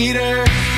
Leader.